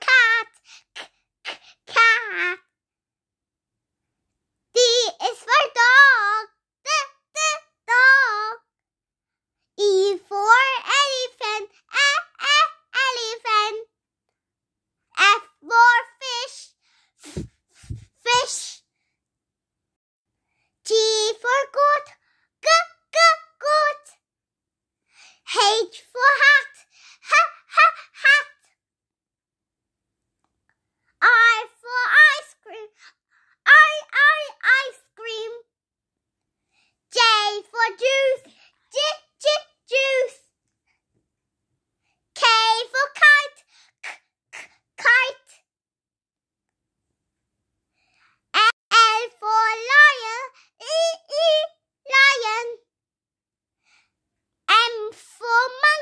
cat. C cat. D is for dog. D, D, dog. E for elephant. E, E, elephant. F for fish. F, fish. G for goat. G, G, goat. H for hat.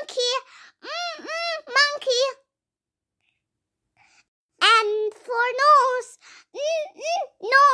monkey, mm, mm, monkey. And for nose, mm, mm, nose.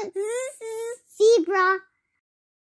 Yes!